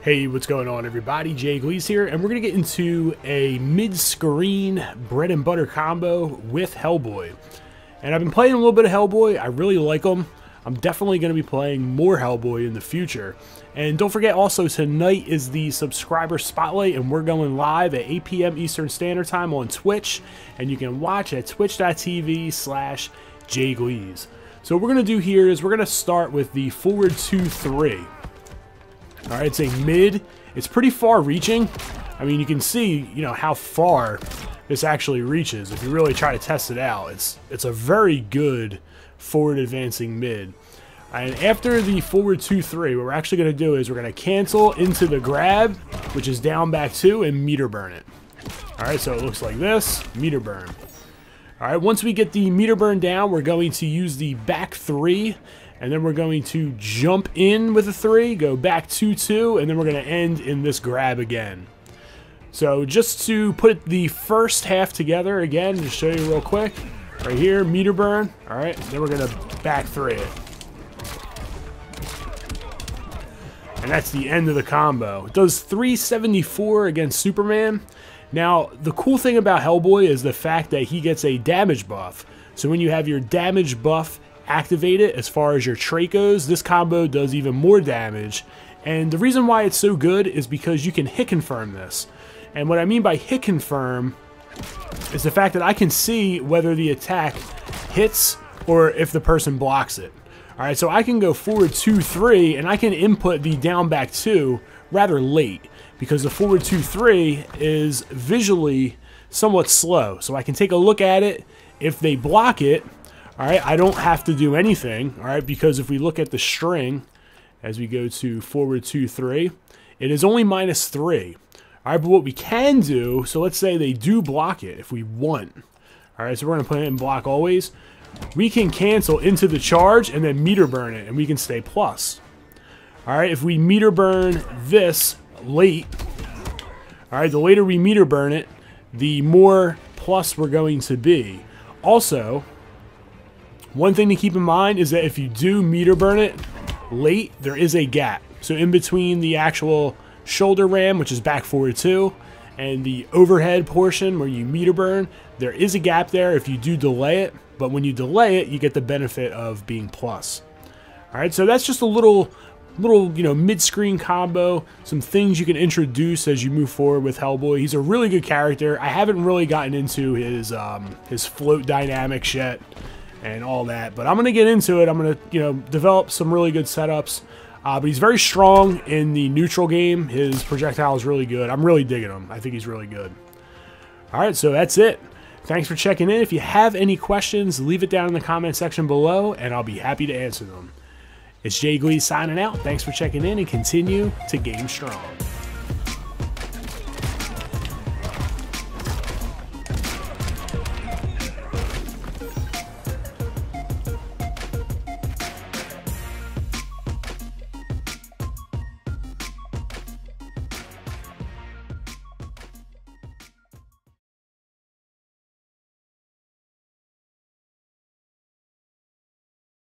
Hey, what's going on everybody? Jay Gleez here, and we're going to get into a mid-screen bread and butter combo with Hellboy. And I've been playing a little bit of Hellboy, I really like him. I'm definitely going to be playing more Hellboy in the future. And don't forget also, tonight is the subscriber spotlight, and we're going live at 8 p.m. Eastern Standard Time on Twitch. And you can watch at twitch.tv slash jgleez. So what we're going to do here is we're going to start with the forward 2-3. All right, it's a mid. It's pretty far reaching. I mean, you can see, you know, how far this actually reaches if you really try to test it out. It's it's a very good forward advancing mid. And after the forward 2-3, what we're actually going to do is we're going to cancel into the grab, which is down back 2, and meter burn it. Alright, so it looks like this, meter burn. Alright, once we get the meter burn down, we're going to use the back 3 and then we're going to jump in with a three, go back two two, and then we're going to end in this grab again. So just to put the first half together again, to show you real quick, right here, meter burn. All right, then we're going to back three it. And that's the end of the combo. It does 374 against Superman. Now, the cool thing about Hellboy is the fact that he gets a damage buff. So when you have your damage buff activate it as far as your trait goes, this combo does even more damage. And the reason why it's so good is because you can hit confirm this. And what I mean by hit confirm is the fact that I can see whether the attack hits or if the person blocks it. Alright, so I can go forward 2-3 and I can input the down back 2 rather late because the forward 2-3 is visually somewhat slow. So I can take a look at it. If they block it, all right, I don't have to do anything, all right, because if we look at the string as we go to forward 2, 3, it is only minus 3. All right, but what we can do, so let's say they do block it if we want. All right, so we're going to put it in block always. We can cancel into the charge and then meter burn it, and we can stay plus. All right, if we meter burn this late, all right, the later we meter burn it, the more plus we're going to be. Also, one thing to keep in mind is that if you do meter burn it late, there is a gap. So in between the actual shoulder ram, which is back forward two, and the overhead portion where you meter burn, there is a gap there if you do delay it. But when you delay it, you get the benefit of being plus. All right, so that's just a little little, you know, mid-screen combo, some things you can introduce as you move forward with Hellboy. He's a really good character. I haven't really gotten into his um, his float dynamics yet and all that. But I'm to get into it. I'm to, you know, develop some really good setups. Uh, but he's very strong in the neutral game. His projectile is really good. I'm really digging him. I think he's really good. All right, so that's it. Thanks for checking in. If you have any questions, leave it down in the comment section below, and I'll be happy to answer them. It's Jay Glee signing out. Thanks for checking in, and continue to game strong.